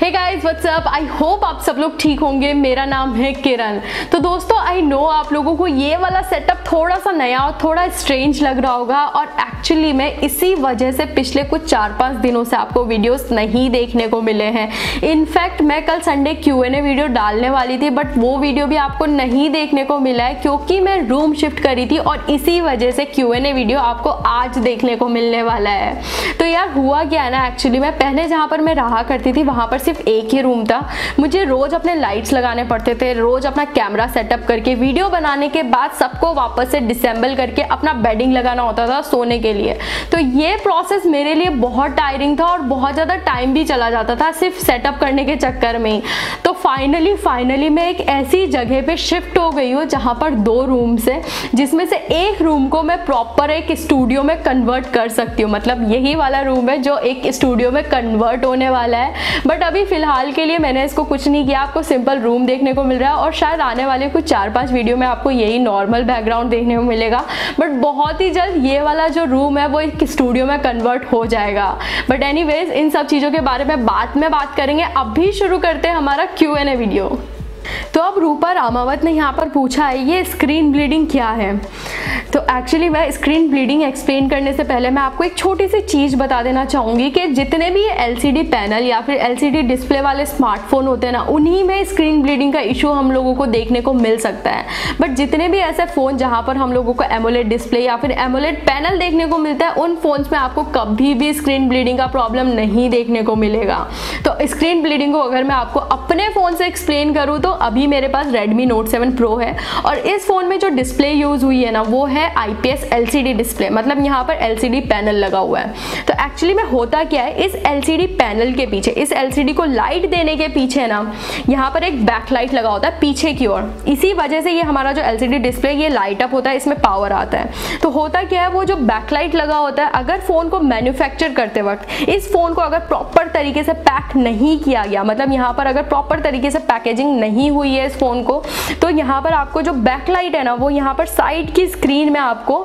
Hey guys what's up I hope आप सब लोग ठीक होंगे। मेरा नाम है किरण। तो दोस्तों आई नो आप लोगों को ये वाला सेटअप थोड़ा सा नया और थोड़ा स्ट्रेंज लग रहा होगा और एक्चुअली मैं इसी वजह से पिछले कुछ चार पाँच दिनों से आपको वीडियोस नहीं देखने को मिले हैं। इनफैक्ट मैं कल Sunday Q N A video डालने वाली थी बट वो वीडियो भी आपको नहीं देखने को मिला है क्योंकि मैं रूम शिफ्ट करी थी और इसी वजह से क्यू एन ए वीडियो आपको आज देखने को मिलने वाला है। तो यार, हुआ क्या ना? एक्चुअली मैं पहले जहाँ पर मैं रहा करती थी, वहाँ पर सिर्फ़ एक ही रूम था। मुझे रोज़ अपने लाइट्स लगाने पड़ते थे, रोज़ अपना कैमरा सेटअप करके वीडियो बनाने के बाद सबको वापस से डिसेंबल करके अपना बेडिंग लगाना होता था सोने के लिए। तो ये प्रोसेस मेरे लिए बहुत टायरिंग था और बहुत ज़्यादा टाइम भी चला जाता था सिर्फ़ सेटअप करने के चक्कर में ही। तो फाइनली फाइनली मैं एक ऐसी जगह पे शिफ्ट हो गई हूँ जहाँ पर दो रूम्स है, जिसमें से एक रूम को मैं प्रॉपर एक स्टूडियो में कन्वर्ट कर सकती हूँ। मतलब यही वाला रूम है जो एक स्टूडियो में कन्वर्ट होने वाला है। बट अभी फ़िलहाल के लिए मैंने इसको कुछ नहीं किया। आपको सिंपल रूम देखने को मिल रहा है और शायद आने वाले कुछ चार पाँच वीडियो में आपको यही नॉर्मल बैकग्राउंड देखने को मिलेगा। बट बहुत ही जल्द ये वाला जो रूम है, वो एक स्टूडियो में कन्वर्ट हो जाएगा। बट एनी इन सब चीज़ों के बारे में बाद में बात करेंगे। अभी शुरू करते हैं हमारा क्यू एन ए वीडियो तो अब रूपा रामावत ने यहाँ पर पूछा है, ये स्क्रीन ब्लीडिंग क्या है? तो एक्चुअली मैं स्क्रीन ब्लीडिंग एक्सप्लेन करने से पहले मैं आपको एक छोटी सी चीज़ बता देना चाहूँगी कि जितने भी एलसीडी पैनल या फिर एलसीडी डिस्प्ले वाले स्मार्टफ़ोन होते हैं ना, उन्हीं में स्क्रीन ब्लीडिंग का इशू हम लोगों को देखने को मिल सकता है। बट जितने भी ऐसे फ़ोन जहाँ पर हम लोगों को एमोलेट डिस्प्ले या फिर एमोलेट पैनल देखने को मिलता है, उन फोन्स में आपको कभी भी स्क्रीन ब्लीडिंग का प्रॉब्लम नहीं देखने को मिलेगा। तो स्क्रीन ब्लीडिंग को अगर मैं आपको अपने फ़ोन से एक्सप्लेन करूँ तो अभी मेरे पास रेडमी नोट सेवन प्रो है। और इस फ़ोन में जो डिस्प्ले यूज़ हुई है ना, वो है IPS LCD डिस्प्ले मतलब यहाँ पर LCD पैनल लगा हुआ है। तो एक्चुअली में होता क्या है, इस LCD पैनल के पीछे, इस LCD को लाइट देने के पीछे ना, यहाँ पर एक बैक लाइट लगा होता है पीछे की ओर। इसी वजह से ये हमारा जो एल डिस्प्ले ये लाइट अप होता है, इसमें पावर आता है। तो होता क्या है, वो जो बैक लाइट लगा होता है, अगर फ़ोन को मैन्युफैक्चर करते वक्त, इस फ़ोन को अगर प्रॉपर तरीके से पैक नहीं किया गया मतलब यहाँ पर अगर प्रॉपर तरीके से पैकेजिंग नहीं हुई है इस फ़ोन को तो यहाँ पर आपको जो बैक लाइट है ना, वो यहाँ पर साइड की स्क्रीन में आपको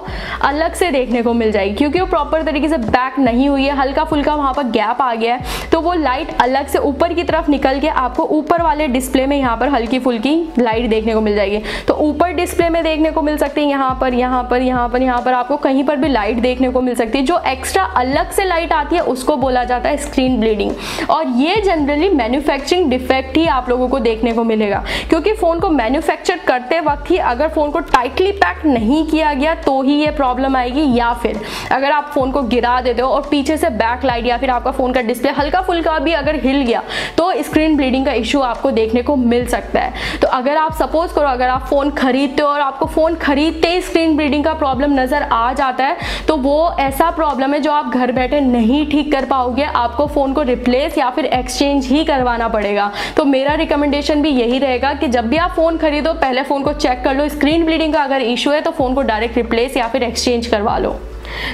अलग से देखने को मिल जाएगी, क्योंकि वो प्रॉपर तरीके से बैक नहीं हुई है हल्का फुल्का वहाँ पर गैप आ गया है तो वो लाइट अलग से ऊपर की तरफ़ निकल के आपको ऊपर वाले डिस्प्ले में यहाँ पर हल्की फुल्की लाइट देखने को मिल जाएगी। तो ऊपर डिस्प्ले में देखने को मिल सकती है, यहाँ पर यहाँ पर यहाँ पर यहाँ पर आपको कहीं पर भी लाइट देखने को मिल सकती है। जो एक्स्ट्रा अलग से लाइट आती है, उसको बोला जाता है स्क्रीन ब्लीडिंग और ये जनरली मैन्युफैक्चरिंग डिफेक्ट ही आप लोगों को देखने को मिलेगा, क्योंकि फ़ोन को मैन्युफैक्चर करते वक्त ही अगर फ़ोन को टाइटली पैक नहीं किया गया तो ही ये प्रॉब्लम आएगी या फिर अगर आप फ़ोन को गिरा देते हो और पीछे से बैक लाइट या फिर आपका फ़ोन का डिस्प्ले हल्का फुल्का भी अगर हिल गया तो स्क्रीन ब्लीडिंग का इशू आपको देखने को मिल सकता है। तो अगर आप सपोज़ करो, अगर आप फ़ोन खरीदते हो और आपको फ़ोन खरीदते ही स्क्रीन ब्लीडिंग का प्रॉब्लम नज़र आ जाता है तो वो ऐसा प्रॉब्लम है जो आप घर बैठे नहीं ठीक कर पाओगे। आपको फ़ोन को रिप्लेस या फिर एक्सचेंज ही करवाना पड़ेगा। तो मेरा रिकमेंडेशन भी यही रहेगा कि जब भी आप फ़ोन खरीदो, पहले फ़ोन को चेक कर लो। स्क्रीन ब्लीडिंग का अगर इशू है तो फ़ोन को डायरेक्ट रिप्लेस या फिर एक्सचेंज करवा लो।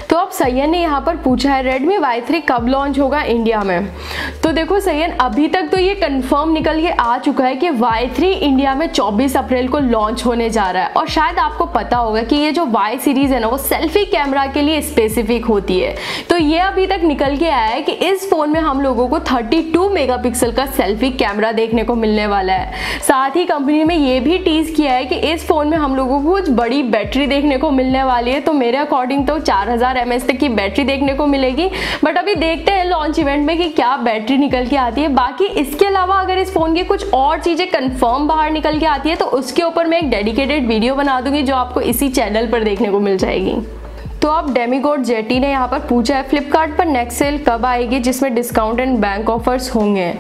तो अब सैयन ने यहाँ पर पूछा है, Redmi Y3 कब लॉन्च होगा इंडिया में? तो देखो सैयन, अभी तक तो ये कंफर्म निकल के आ चुका है कि Y3 इंडिया में 24 अप्रैल को लॉन्च होने जा रहा है। और शायद आपको पता होगा कि ये जो Y सीरीज़ है ना, वो सेल्फी कैमरा के लिए स्पेसिफिक होती है। तो ये अभी तक निकल के आया है कि इस फ़ोन में हम लोगों को थर्टी मेगापिक्सल का सेल्फी कैमरा देखने को मिलने वाला है। साथ ही कंपनी ने ये भी टीज किया है कि इस फ़ोन में हम लोगों को कुछ बड़ी बैटरी देखने को मिलने वाली है। तो मेरे अकॉर्डिंग तो चार 4000 एम तक की बैटरी देखने को मिलेगी। बट अभी देखते हैं लॉन्च इवेंट में कि क्या बैटरी निकल के आती है। बाकी इसके अलावा अगर इस फ़ोन की कुछ और चीज़ें कन्फर्म बाहर निकल के आती है तो उसके ऊपर मैं एक डेडिकेटेड वीडियो बना दूँगी जो आपको इसी चैनल पर देखने को मिल जाएगी। तो अब डेमीगोड जेटी ने यहाँ पर पूछा है फ्लिपकार्ट पर नेक्स्ट सेल कब आएगी, जिसमें डिस्काउंट एंड बैंक ऑफर्स होंगे।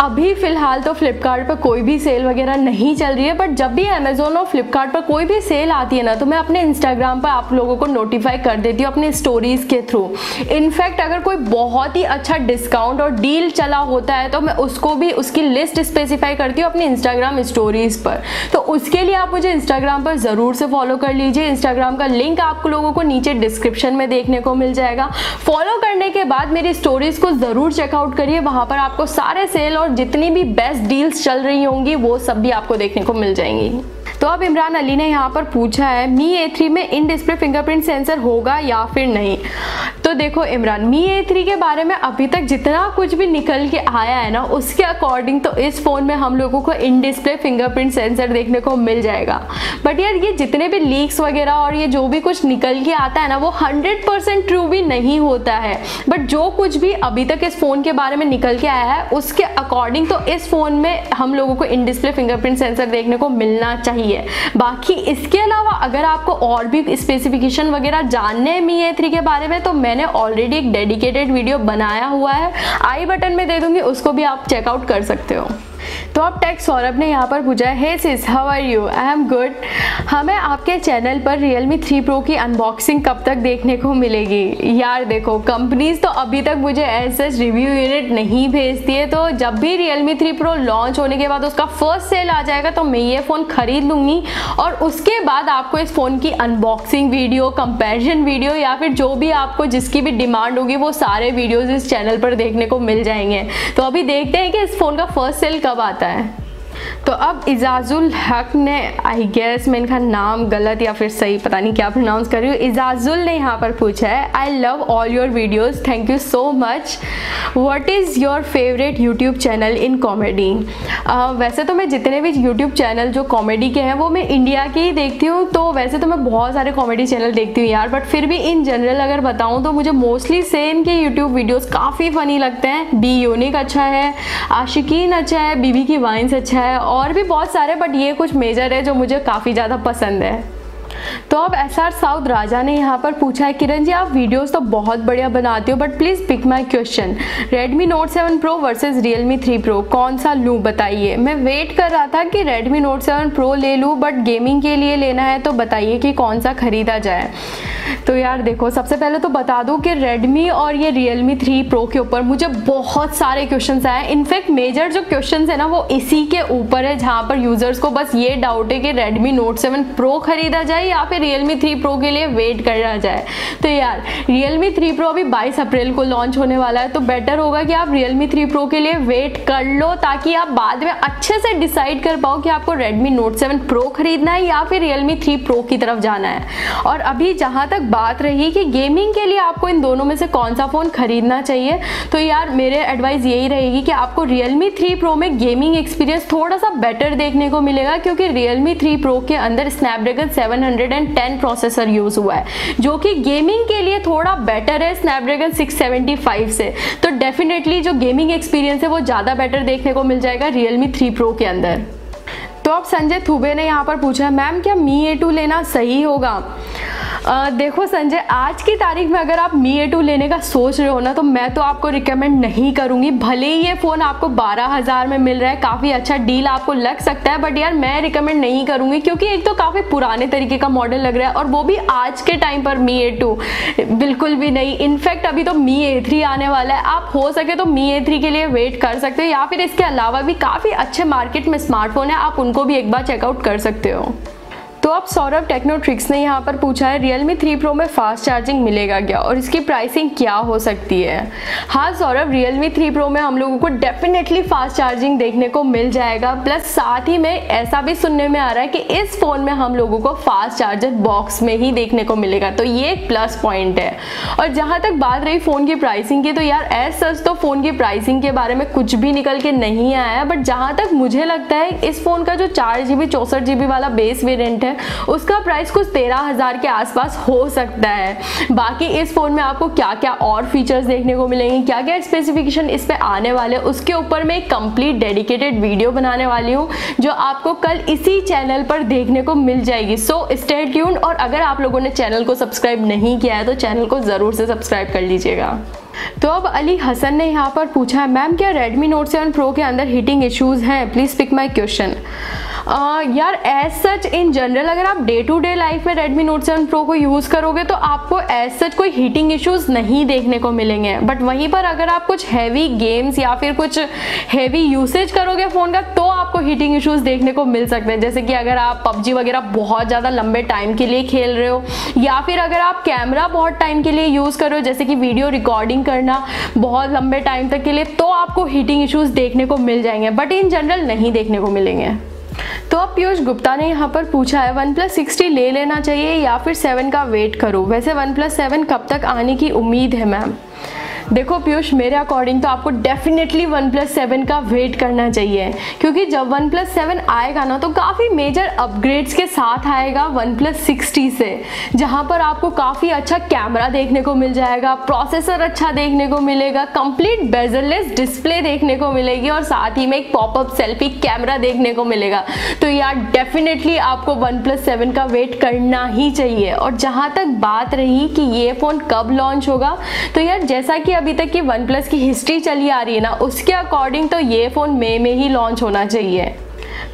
अभी फ़िलहाल तो फ्लिपकार्ट पर कोई भी सेल वगैरह नहीं चल रही है बट जब भी अमेजोन और फ्लिपकार्ट पर कोई भी सेल आती है ना तो मैं अपने इंस्टाग्राम पर आप लोगों को नोटिफाई कर देती हूँ अपने स्टोरीज़ के थ्रू इनफैक्ट अगर कोई बहुत ही अच्छा डिस्काउंट और डील चला होता है तो मैं उसको भी, उसकी लिस्ट स्पेसिफाई करती हूँ अपनी इंस्टाग्राम स्टोरीज़ पर। तो उसके लिए आप मुझे इंस्टाग्राम पर ज़रूर से फॉलो कर लीजिए। इंस्टाग्राम का लिंक आप लोगों को नीचे नीचे डिस्क्रिप्शन में देखने को मिल जाएगा। फॉलो करने के बाद मेरी स्टोरीज को ज़रूर चेकआउट करिए। वहाँ पर आपको सारे सेल और जितनी भी बेस्ट डील्स चल रही होंगी, वो सब भी आपको देखने को मिल जाएँगी। तो अब इमरान अली ने यहाँ पर पूछा है, मी ए थ्री में इन डिस्प्ले फिंगरप्रिंट सेंसर होगा या फिर नहीं? तो देखो इमरान, मी ए थ्री के बारे में अभी तक जितना कुछ भी निकल के आया है ना, उसके अकॉर्डिंग तो इस फ़ोन में हम लोगों को इन डिस्प्ले फिंगरप्रिंट सेंसर देखने को मिल जाएगा। बट यार, ये जितने भी लीक्स वगैरह और ये जो भी कुछ निकल के आता है ना, वो हंड्रेड परसेंट ट्रू भी नहीं होता है। बट जो कुछ भी अभी तक इस फ़ोन के बारे में निकल के आया है, उसके अकॉर्डिंग तो इस फ़ोन में हम लोगों को इन डिस्प्ले फिंगरप्रिंट सेंसर देखने को मिलना चाहिए। बाकी इसके अलावा अगर आपको और भी स्पेसिफिकेशन वगैरह जानने हैं मी ए थ्री के बारे में तो मैंने ऑलरेडी एक डेडिकेटेड वीडियो बनाया हुआ है। आई बटन में दे दूँगी, उसको भी आप चेकआउट कर सकते हो। तो अब टेक सौरभ ने यहाँ पर पूछा है sis how are you I am good हमें आपके चैनल पर Realme 3 Pro की अनबॉक्सिंग कब तक देखने को मिलेगी? यार देखो कंपनीज़ तो अभी तक मुझे ऐसे रिव्यू यूनिट नहीं भेजती है तो जब भी Realme 3 Pro लॉन्च होने के बाद उसका फ़र्स्ट सेल आ जाएगा तो मैं ये फ़ोन खरीद लूँगी। और उसके बाद आपको इस फ़ोन की अनबॉक्सिंग वीडियो कंपेरिजन वीडियो या फिर जो भी आपको जिसकी भी डिमांड होगी, वो सारे वीडियोज़ इस चैनल पर देखने को मिल जाएँगे। तो अभी देखते हैं कि इस फ़ोन का फ़र्स्ट सेल कब आता है? तो अब इजाजुल हक ने आई गेस मैं इनका नाम गलत या फिर सही पता नहीं क्या प्रोनाउंस कर रही हूँ। इजाजुल ने यहाँ पर पूछा है I love all your videos thank you so much what is your favourite YouTube channel in comedy वैसे तो मैं जितने भी यूट्यूब चैनल जो कॉमेडी के हैं, वो मैं इंडिया के ही देखती हूँ तो वैसे तो मैं बहुत सारे कॉमेडी चैनल देखती हूँ यार बट फिर भी इन जनरल अगर बताऊँ तो मुझे मोस्टली सेन के यूट्यूब वीडियोज़ काफ़ी फ़नी लगते हैं। बी यूनिक अच्छा है आशिकीन अच्छा है बीबी की वाइन्स अच्छा है और भी बहुत सारे बट ये कुछ मेजर है जो मुझे काफ़ी ज़्यादा पसंद है। तो अब एस आर साउथ राजा ने यहाँ पर पूछा है, किरण जी, आप वीडियोस तो बहुत बढ़िया बनाते हो but please pick my question Redmi Note 7 Pro versus Realme 3 Pro, कौन सा लूँ बताइए? मैं वेट कर रहा था कि Redmi Note 7 Pro ले लूँ बट गेमिंग के लिए लेना है तो बताइए कि कौन सा खरीदा जाए। तो यार देखो, सबसे पहले तो बता दूँ कि Redmi और ये Realme 3 Pro के ऊपर मुझे बहुत सारे क्वेश्चन आए। इनफैक्ट मेजर जो क्वेश्चन है ना, वो इसी के ऊपर है, जहाँ पर यूज़र्स को बस ये डाउट है कि रेडमी नोट सेवन प्रो खरीदा जाए या फिर Realme 3 Pro के लिए वेट करना जाए। तो यार, Realme 3 Pro अभी 22 अप्रैल को लॉन्च होने वाला है तो बेटर होगा कि आप Realme 3 Pro के लिए वेट कर लो ताकि आप बाद में अच्छे से डिसाइड कर पाओ कि आपको Redmi Note 7 Pro खरीदना है या फिर Realme 3 Pro की तरफ़ जाना है। और अभी जहाँ तक बात रही कि गेमिंग के लिए आपको इन दोनों में से कौन सा फ़ोन खरीदना चाहिए तो यार मेरे एडवाइस यही रहेगी कि आपको Realme 3 Pro में गेमिंग एक्सपीरियंस थोड़ा सा बेटर देखने को मिलेगा, क्योंकि Realme 3 Pro के अंदर स्नैपड्रैगन 700 110 प्रोसेसर यूज़ हुआ है, जो कि गेमिंग के लिए थोड़ा बेटर है स्नैपड्रैगन 675 से। तो डेफिनेटली जो गेमिंग एक्सपीरियंस है, वो ज़्यादा बेटर देखने को मिल जाएगा रियलमी थ्री प्रो के अंदर। तो अब संजय, थुबे ने यहाँ पर पूछा, मैम, क्या मी ए टू लेना सही होगा? आ, देखो संजय आज की तारीख में अगर आप मी ए टू लेने का सोच रहे हो ना तो मैं तो आपको रिकमेंड नहीं करूँगी। भले ही ये फ़ोन आपको बारह हज़ार में मिल रहा है काफ़ी अच्छा डील आपको लग सकता है बट यार मैं रिकमेंड नहीं करूँगी क्योंकि एक तो काफ़ी पुराने तरीके का मॉडल लग रहा है और वो भी आज के टाइम पर मी ए टू बिल्कुल भी नहीं। इनफैक्ट अभी तो मी ए थ्री आने वाला है। आप हो सके तो मी ए थ्री के लिए वेट कर सकते हो या फिर इसके अलावा भी काफ़ी अच्छे मार्केट में स्मार्टफ़ोन है आप उनको भी एक बार चेकआउट कर सकते हो। तो अब सौरभ टेक्नोट्रिक्स ने यहाँ पर पूछा है, Realme 3 Pro में फास्ट चार्जिंग मिलेगा क्या? और इसकी प्राइसिंग क्या हो सकती है? हाँ सौरभ, Realme 3 Pro में हम लोगों को डेफिनेटली फास्ट चार्जिंग देखने को मिल जाएगा। प्लस साथ ही में ऐसा भी सुनने में आ रहा है कि इस फ़ोन में हम लोगों को फास्ट चार्जर बॉक्स में ही देखने को मिलेगा। तो ये एक प्लस पॉइंट है। और जहाँ तक बात रही फ़ोन की प्राइसिंग की तो यार एज सच तो फ़ोन की प्राइसिंग के बारे में कुछ भी निकल के नहीं आया बट जहाँ तक मुझे लगता है, इस फ़ोन का जो चार जी बी वाला बेस वेरियंट है है। उसका प्राइस कुछ तेरह हज़ार के आसपास हो सकता है। बाकी इस फ़ोन में आपको क्या क्या और फीचर्स देखने को मिलेंगे क्या क्या स्पेसिफिकेशन इस पर आने वाले उसके ऊपर मैं एक कंप्लीट डेडिकेटेड वीडियो बनाने वाली हूँ, जो आपको कल इसी चैनल पर देखने को मिल जाएगी। सो स्टे ट्यून और अगर आप लोगों ने चैनल को सब्सक्राइब नहीं किया है तो चैनल को ज़रूर से सब्सक्राइब कर लीजिएगा। तो अब अली हसन ने यहाँ पर पूछा है मैम क्या Redmi Note 7 Pro के अंदर हीटिंग इश्यूज़ हैं? प्लीज़ पिक माई क्वेश्चन यार एज सच इन जनरल अगर आप डे टू डे लाइफ में Redmi Note 7 Pro को यूज़ करोगे तो आपको एज सच कोई हीटिंग इश्यूज़ नहीं देखने को मिलेंगे। बट वहीं पर अगर आप कुछ हैवी गेम्स या फिर कुछ हैवी यूसेज करोगे फ़ोन का तो आपको हीटिंग इश्यूज़ देखने को मिल सकते हैं। जैसे कि अगर आप पबजी वगैरह बहुत ज़्यादा लंबे टाइम के लिए खेल रहे हो, या फिर अगर आप कैमरा बहुत टाइम के लिए यूज़ कर रहे हो, जैसे कि वीडियो रिकॉर्डिंग करना बहुत लंबे टाइम तक के लिए तो आपको हीटिंग इश्यूज़ देखने को मिल जाएँगे। बट इन जनरल नहीं देखने को मिलेंगे। तो अब पीयूष गुप्ता ने यहाँ पर पूछा है, वन प्लस सिक्सटी ले लेना चाहिए या फिर सेवन का वेट करो? वैसे वन प्लस सेवन कब तक आने की उम्मीद है, मैम? देखो पीयूष, मेरे अकॉर्डिंग तो आपको डेफिनेटली वन प्लस सेवन का वेट करना चाहिए। क्योंकि जब वन प्लस सेवन आएगा ना तो काफ़ी मेजर अपग्रेड्स के साथ आएगा वन प्लस सिक्सटी से, जहाँ पर आपको काफ़ी अच्छा कैमरा देखने को मिल जाएगा प्रोसेसर अच्छा देखने को मिलेगा कंप्लीट बेजरलेस डिस्प्ले देखने को मिलेगी और साथ ही में एक पॉपअप सेल्फी कैमरा देखने को मिलेगा। तो यार डेफिनेटली आपको वन प्लस सेवन का वेट करना ही चाहिए। और जहाँ तक बात रही कि ये फ़ोन कब लॉन्च होगा तो यार जैसा कि अभी तक की वन प्लस की हिस्ट्री चली आ रही है ना, उसके अकॉर्डिंग तो ये फ़ोन मई में ही लॉन्च होना चाहिए।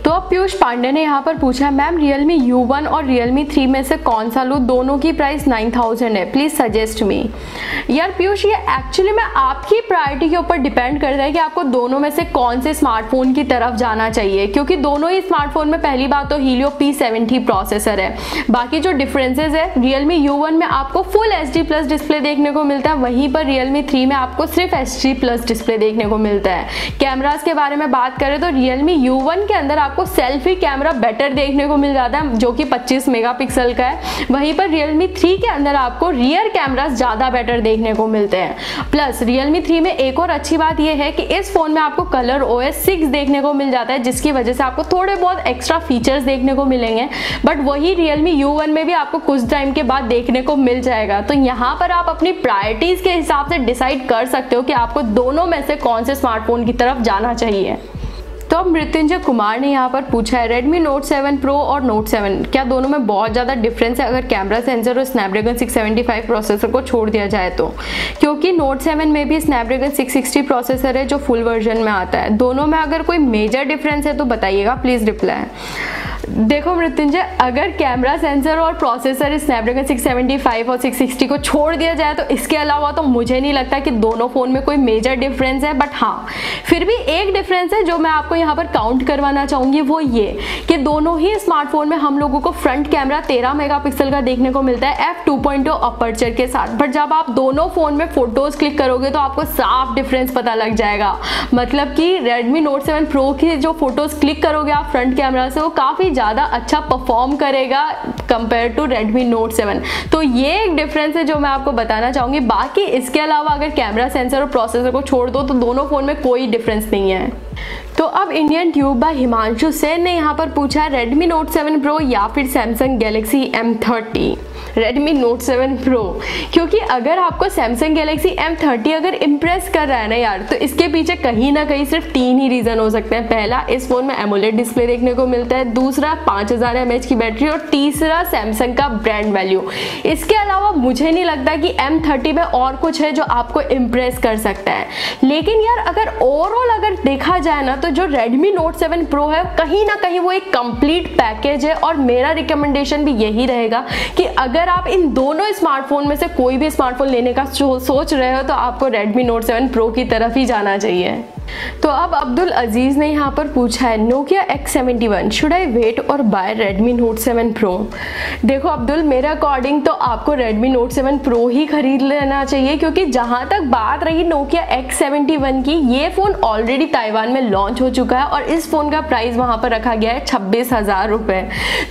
तो अब पीयूष पांडे ने यहाँ पर पूछा मैम रियलमी यू वन और रियलमी थ्री में से कौन सा लूँ? दोनों की प्राइस नाइन थाउज़ेंड है। प्लीज़ सजेस्ट मी यार, पीयूष, ये एक्चुअली में आपकी प्रायोरिटी के ऊपर डिपेंड करता है कि आपको दोनों में से कौन से स्मार्टफ़ोन की तरफ़ जाना चाहिए, क्योंकि दोनों ही स्मार्टफ़ोन में पहली बात तो हीलियो पी सेवेंटी प्रोसेसर है। बाकी जो डिफरेंसेज है रियलमी यू वन में आपको full H D plus display देखने को मिलता है, वहीं पर रियलमी थ्री में आपको सिर्फ़ एच डी प्लस डिस्प्ले देखने को मिलता है। कैमराज के बारे में बात करें तो रियलमी यू वन के अंदर आपको सेल्फी कैमरा बेटर देखने को मिल जाता है, जो कि 25 मेगापिक्सल का है। वहीं पर Realme 3 के अंदर आपको रियर कैमरा ज़्यादा बेटर देखने को मिलते हैं। प्लस Realme 3 में एक और अच्छी बात यह है कि इस फ़ोन में आपको कलर ओ एस देखने को मिल जाता है, जिसकी वजह से आपको थोड़े बहुत एक्स्ट्रा फीचर्स देखने को मिलेंगे। बट वही Realme U1 में भी आपको कुछ टाइम के बाद देखने को मिल जाएगा। तो यहाँ पर आप अपनी प्रायोरिटीज़ के हिसाब से डिसाइड कर सकते हो कि आपको दोनों में से कौन से स्मार्टफ़ोन की तरफ़ जाना चाहिए। तो अब मृत्युंजय कुमार ने यहाँ पर पूछा है रेडमी नोट 7 प्रो और नोट 7 क्या दोनों में बहुत ज़्यादा डिफरेंस है? अगर कैमरा सेंसर और स्नैपड्रैगन 675 प्रोसेसर को छोड़ दिया जाए तो? क्योंकि नोट 7 में भी स्नैपड्रैगन 660 प्रोसेसर है जो फुल वर्जन में आता है। दोनों में अगर कोई मेजर डिफरेंस है तो बताइएगा प्लीज़ रिप्लाई देखो मृत्युंजय, अगर कैमरा सेंसर और प्रोसेसर स्नैपड्रैगन 675 और 660 को छोड़ दिया जाए तो इसके अलावा तो मुझे नहीं लगता कि दोनों फ़ोन में कोई मेजर डिफरेंस है बट हाँ फिर भी एक डिफरेंस है जो मैं आपको यहाँ पर काउंट करवाना चाहूँगी, वो ये कि दोनों ही स्मार्टफ़ोन में हम लोगों को फ्रंट कैमरा तेरह मेगा का देखने को मिलता है एफ़ टू अपर्चर के साथ। बट जब आप दोनों फ़ोन में फ़ोटोज़ क्लिक करोगे तो आपको साफ़ डिफरेंस पता लग जाएगा। मतलब कि रेडमी नोट सेवन प्रो की जो फ़ोटोज़ क्लिक करोगे आप फ्रंट कैमरा से, वो काफ़ी ज़्यादा अच्छा परफॉर्म करेगा compare to Redmi Note seven तो ये एक डिफरेंस है जो मैं आपको बताना चाहूँगी। बाकी इसके अलावा अगर कैमरा सेंसर और प्रोसेसर को छोड़ दो तो दोनों फ़ोन में कोई डिफरेंस नहीं है। तो अब Indian tube by Himanshu Sen ने यहाँ पर पूछा है रेडमी नोट सेवन प्रो या फिर Galaxy M thirty Redmi Note seven Pro क्योंकि अगर आपको गैलेक्सी एम थर्टी अगर इम्प्रेस कर रहा है ना यार तो इसके पीछे कहीं ना कहीं सिर्फ़ तीन ही रीज़न हो सकते हैं। पहला, इस फ़ोन में एमोलेट डिस्प्ले देखने को मिलता है। दूसरा, पाँच हज़ार एम की बैटरी और तीसरा सैमसंग का ब्रांड वैल्यू इसके अलावा मुझे नहीं लगता कि एम थर्टी में और कुछ है जो आपको इम्प्रेस कर सकता है। लेकिन यार, अगर ओवरऑल अगर देखा जाए ना तो जो Redmi Note 7 Pro है, कहीं ना कहीं वो एक कंप्लीट पैकेज है और मेरा रिकमेंडेशन भी यही रहेगा कि अगर आप इन दोनों स्मार्टफ़ोन में से कोई भी स्मार्टफ़ोन लेने का सोच रहे हो तो आपको Redmi Note 7 Pro की तरफ़ ही जाना चाहिए। तो अब अब्दुल अज़ीज़ ने यहाँ पर पूछा है Nokia X seventy one should I wait और buy Redmi Note seven Pro देखो अब्दुल, मेरे अकॉर्डिंग तो आपको रेडमी नोट सेवन प्रो ही खरीद लेना चाहिए, क्योंकि जहाँ तक बात रही नोकिया एक्स सेवेंटी वन की, ये फ़ोन ऑलरेडी ताइवान में लॉन्च हो चुका है और इस फ़ोन का प्राइस वहाँ पर रखा गया है छब्बीस हज़ार रुपये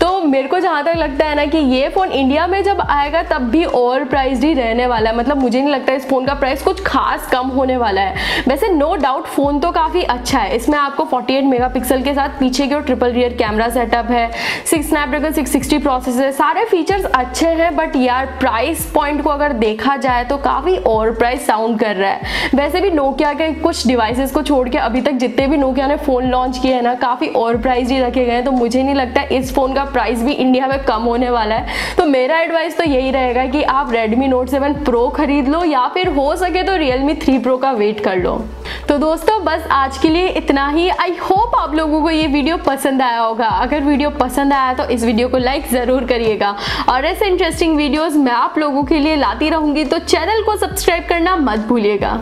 तो मेरे को जहाँ तक लगता है ना कि ये फ़ोन इंडिया में जब आएगा, तब भी ओवर प्राइज ही रहने वाला है। मतलब मुझे नहीं लगता इस फ़ोन का प्राइस कुछ खास कम होने वाला है। वैसे नो डाउट फ़ोन फ़ोन तो काफ़ी अच्छा है। इसमें आपको 48 मेगापिक्सल के साथ पीछे की ओर ट्रिपल रियर कैमरा सेटअप है सिक्स स्नैपड्रैगन 660 प्रोसेसर सारे फीचर्स अच्छे हैं बट यार प्राइस पॉइंट को अगर देखा जाए तो काफ़ी ओवर प्राइस साउंड कर रहा है। वैसे भी नोकिया के कुछ डिवाइसेस को छोड़ के अभी तक जितने भी नोकिया ने फ़ोन लॉन्च किए हैं ना, काफ़ी ओवर प्राइज ही रखे गए हैं। तो मुझे नहीं लगता इस फ़ोन का प्राइस भी इंडिया में कम होने वाला है। तो मेरा एडवाइस तो यही रहेगा कि आप रेडमी नोट सेवन प्रो खरीद लो या फिर हो सके तो रियलमी थ्री प्रो का वेट कर लो। तो दोस्तों, बस आज के लिए इतना ही। आई होप आप लोगों को ये वीडियो पसंद आया होगा। अगर वीडियो पसंद आया तो इस वीडियो को लाइक ज़रूर करिएगा। और ऐसे इंटरेस्टिंग वीडियोस मैं आप लोगों के लिए लाती रहूँगी तो चैनल को सब्सक्राइब करना मत भूलिएगा।